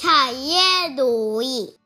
唱烟如意